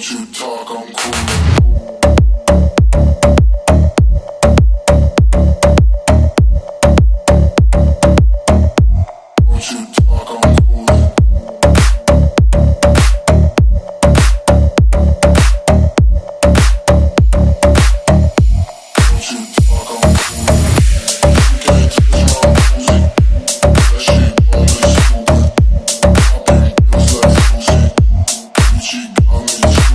You talk, I'm cool.